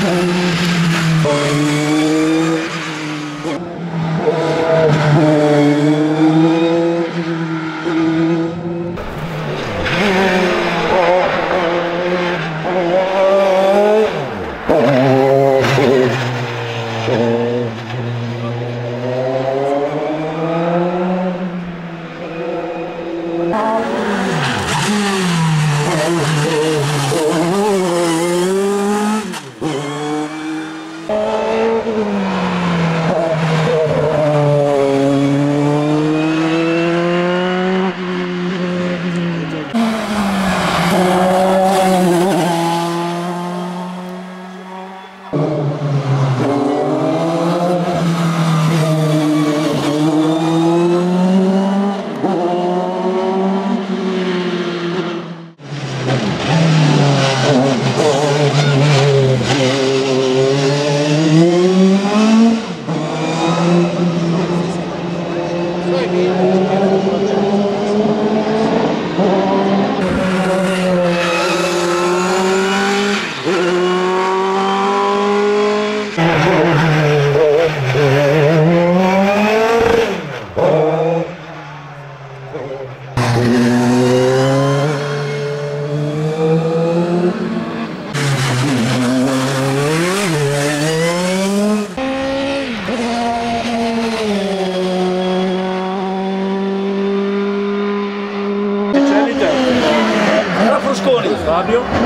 Oh, 라비오